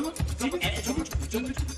저거 저거 저거 저거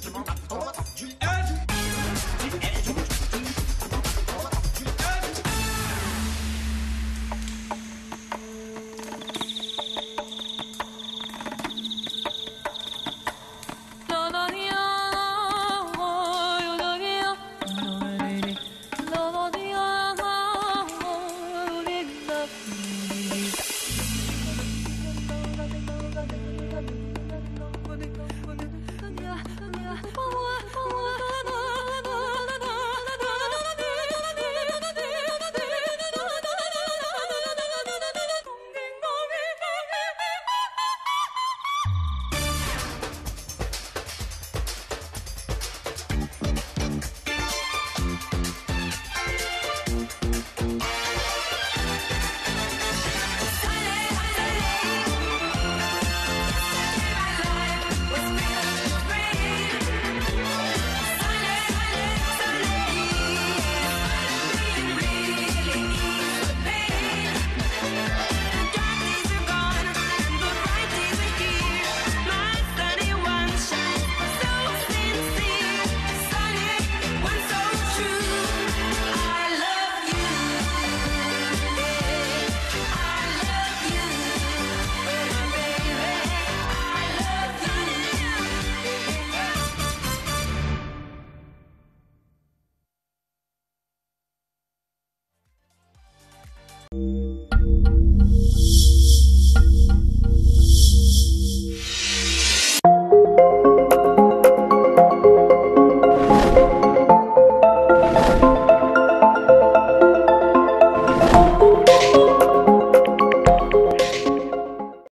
す。